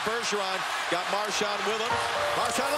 Bergeron got Marshawn with him. Marshawn